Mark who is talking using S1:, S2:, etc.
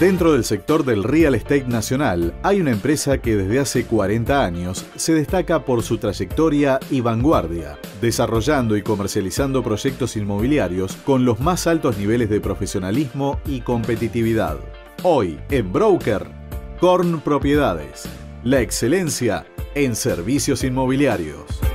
S1: Dentro del sector del real estate nacional hay una empresa que desde hace 40 años se destaca por su trayectoria y vanguardia, desarrollando y comercializando proyectos inmobiliarios con los más altos niveles de profesionalismo y competitividad. Hoy, en Broker, Corn Propiedades, la excelencia en servicios inmobiliarios.